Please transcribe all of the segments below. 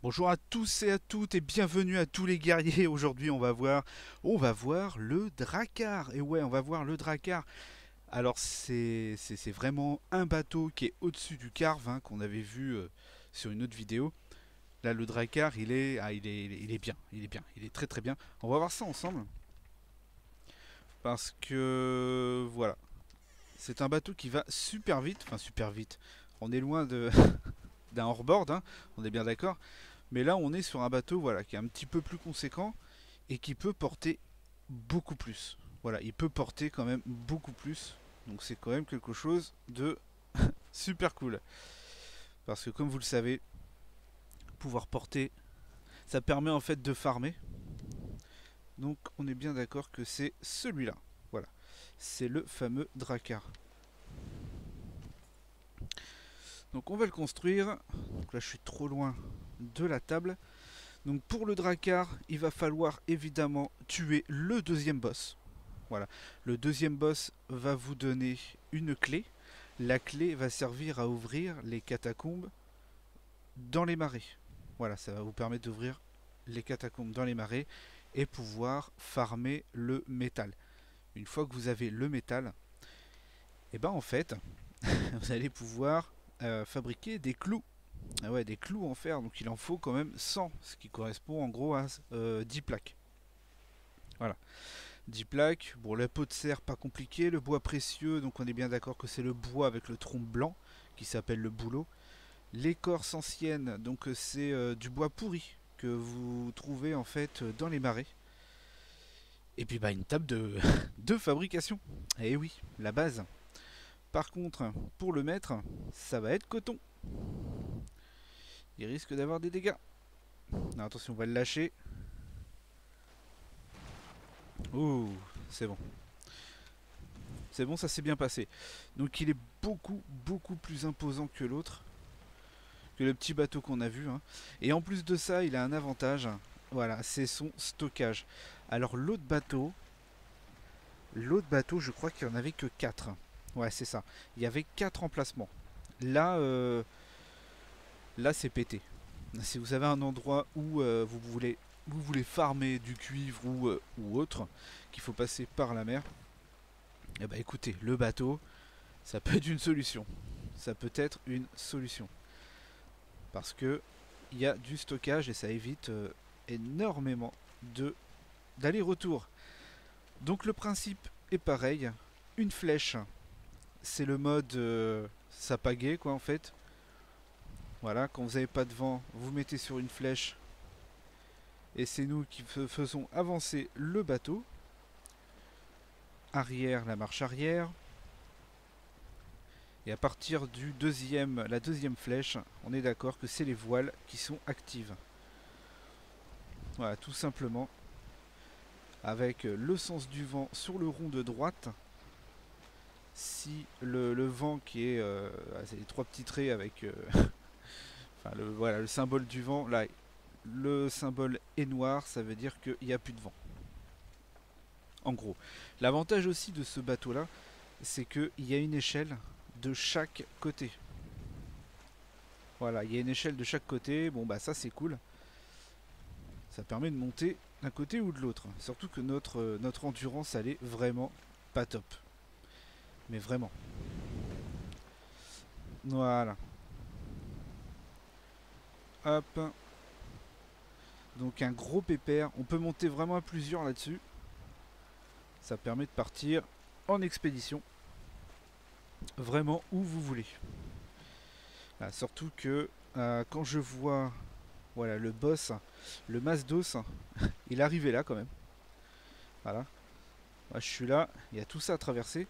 Bonjour à tous et à toutes et bienvenue à tous les guerriers. Aujourd'hui, on va voir on va voir le Drakkar. Et ouais, on va voir le Drakkar. Alors c'est vraiment un bateau qui est au-dessus du Carve hein, qu'on avait vu euh, sur une autre vidéo. Là, le Drakkar, il est, ah, il est bien, il est bien, il est très très bien. On va voir ça ensemble. Parce que voilà. C'est un bateau qui va super vite, enfin super vite. On est loin d'un hors-board, hein, on est bien d'accord. Mais là, on est sur un bateau voilà, qui est un petit peu plus conséquent et qui peut porter beaucoup plus. Voilà, il peut porter quand même beaucoup plus. Donc c'est quand même quelque chose de super cool. Parce que comme vous le savez, pouvoir porter, ça permet en fait de farmer. Donc on est bien d'accord que c'est celui-là. Voilà, c'est le fameux Drakkar. Donc on va le construire. Donc là je suis trop loin de la table. Donc pour le Drakkar, il va falloir évidemment tuer le deuxième boss. Voilà. Le deuxième boss va vous donner une clé. La clé va servir à ouvrir les catacombes dans les marais. Voilà, ça va vous permettre d'ouvrir les catacombes dans les marais et pouvoir farmer le métal. Une fois que vous avez le métal, et eh ben en fait, vous allez pouvoir euh, fabriquer des clous. Ah ouais, des clous en fer, donc il en faut quand même 100, ce qui correspond en gros à 10 euh, plaques. Voilà. 10 plaques, bon la peau de serre pas compliqué, le bois précieux, donc on est bien d'accord que c'est le bois avec le tronc blanc qui s'appelle le bouleau. L'écorce ancienne, donc c'est euh, du bois pourri que vous trouvez en fait dans les marais. Et puis bah une table de, de fabrication. Et eh oui, la base. Par contre, pour le mettre, ça va être coton. Il risque d'avoir des dégâts. Attention, on va le lâcher. Ouh, c'est bon. C'est bon, ça s'est bien passé. Donc il est beaucoup, beaucoup plus imposant que l'autre. Que le petit bateau qu'on a vu. Hein. Et en plus de ça, il a un avantage. Voilà, c'est son stockage. Alors l'autre bateau... L'autre bateau, je crois qu'il n'y en avait que 4. Ouais, c'est ça. Il y avait 4 emplacements. Là, euh, là c'est pété. Si vous avez un endroit où euh, vous, voulez, farmer du cuivre ou, euh, ou autre, qu'il faut passer par la mer, eh ben écoutez, le bateau, ça peut être une solution. Ça peut être une solution. Parce que il y a du stockage et ça évite énormément de d'aller-retour. Donc le principe est pareil. Une flèche c'est le mode euh, sapagé quoi en fait. Voilà, quand vous n'avez pas de vent, vous mettez sur une flèche et c'est nous qui faisons avancer le bateau. Arrière, la marche arrière. Et à partir du deuxième, la deuxième flèche, on est d'accord que c'est les voiles qui sont actives. Voilà, tout simplement. Avec le sens du vent sur le rond de droite si le, vent qui est euh, c'est les trois petits traits avec euh, voilà, le symbole du vent, là le symbole est noir, ça veut dire qu'il n'y a plus de vent. En gros. L'avantage aussi de ce bateau là, c'est qu'il y a une échelle de chaque côté. Voilà, il y a une échelle de chaque côté, bon bah ça c'est cool. Ça permet de monter d'un côté ou de l'autre. Surtout que notre, notre endurance elle est vraiment pas top. Mais vraiment. Voilà. Hop. Donc un gros pépère. On peut monter vraiment à plusieurs là-dessus. Ça permet de partir en expédition. Vraiment où vous voulez. surtout que euh, quand je vois voilà le boss, le Mazdos, il arrivé là quand même. Voilà. Moi, je suis là, il y a tout ça à traverser.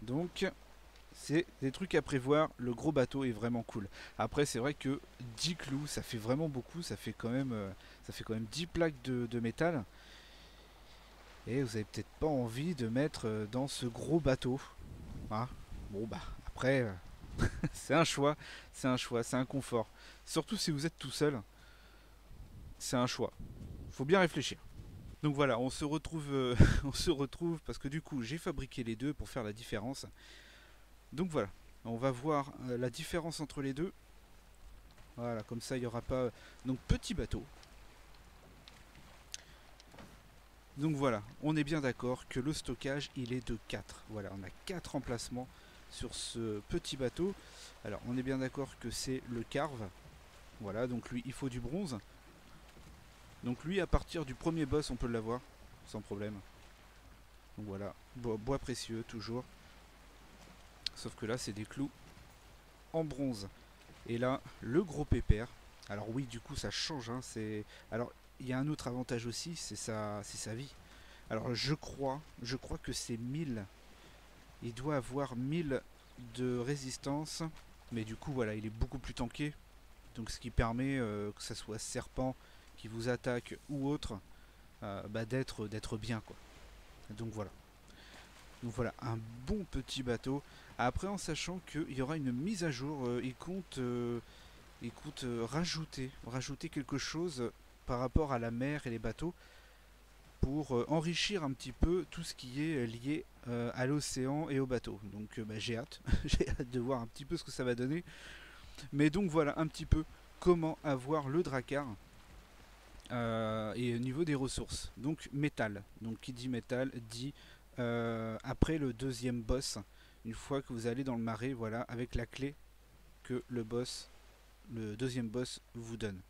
Donc, c'est des trucs à prévoir. Le gros bateau est vraiment cool. Après, c'est vrai que 10 clous, ça fait vraiment beaucoup. Ça fait quand même, euh, ça fait quand même 10 plaques de, métal. Et vous avez peut-être pas envie de mettre euh, dans ce gros bateau. Hein bon, bah, après, euh, c'est un choix. C'est un choix, c'est un confort. Surtout si vous êtes tout seul. C'est un choix. Faut bien réfléchir. Donc voilà, on se retrouve, on se retrouve parce que du coup j'ai fabriqué les deux pour faire la différence. Donc voilà, On va voir euh, la différence entre les deux. Voilà, comme ça il n'y aura pas... Donc petit bateau. Donc voilà, on est bien d'accord que le stockage il est de 4. Voilà, on a 4 emplacements sur ce petit bateau. Alors on est bien d'accord que c'est le carve. Voilà, donc lui il faut du bronze. Donc lui à partir du premier boss on peut l'avoir sans problème. Donc voilà, bois, précieux toujours. Sauf que là c'est des clous en bronze. Et là le gros pépère. Alors oui du coup ça change. Hein, c'est alors il y a un autre avantage aussi, c'est sa, sa vie. Alors je crois, je crois que c'est 1000. Il doit avoir 1000 de résistance. Mais du coup voilà, il est beaucoup plus tanké. Donc ce qui permet euh, que ce soit serpent qui vous attaque ou autre, euh, bah, d'être d'être bien quoi. Donc voilà. Donc voilà, un bon petit bateau. Après en sachant qu'il y aura une mise à jour, euh, il compte, il compte rajouter, rajouter quelque chose par rapport à la mer et les bateaux pour euh, enrichir un petit peu tout ce qui est euh, lié euh, à l'océan et aux bateaux. Donc bah, j'ai hâte, j'ai hâte de voir un petit peu ce que ça va donner. Mais donc voilà un petit peu comment avoir le dracar et au niveau des ressources. Donc métal. Donc qui dit métal dit après le deuxième boss, une fois que vous allez dans le marais, voilà, avec la clé que le boss, le deuxième boss vous donne.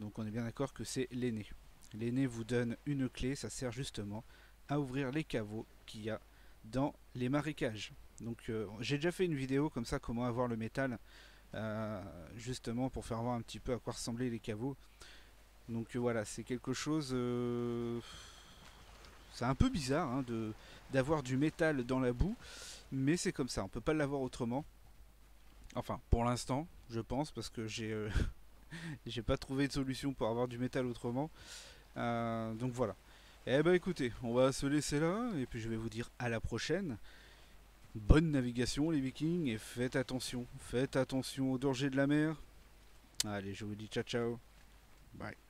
Donc on est bien d'accord que c'est l'aîné. L'aîné vous donne une clé, ça sert justement à ouvrir les caveaux qu'il y a dans les marécages. Donc euh, j'ai déjà fait une vidéo comme ça, comment avoir le métal, euh, justement pour faire voir un petit peu à quoi ressemblaient les caveaux. Donc euh, voilà, c'est quelque chose... c'est un peu bizarre hein, de d'avoir du métal dans la boue, mais c'est comme ça, on peut pas l'avoir autrement. Enfin, pour l'instant, je pense, parce que j'ai J'ai pas trouvé de solution pour avoir du métal autrement. Euh, donc voilà. Eh ben écoutez, on va se laisser là et puis je vais vous dire à la prochaine. Bonne navigation les vikings et faites attention, faites attention aux dangers de la mer. Allez, je vous dis ciao ciao. Bye.